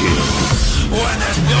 you when there's no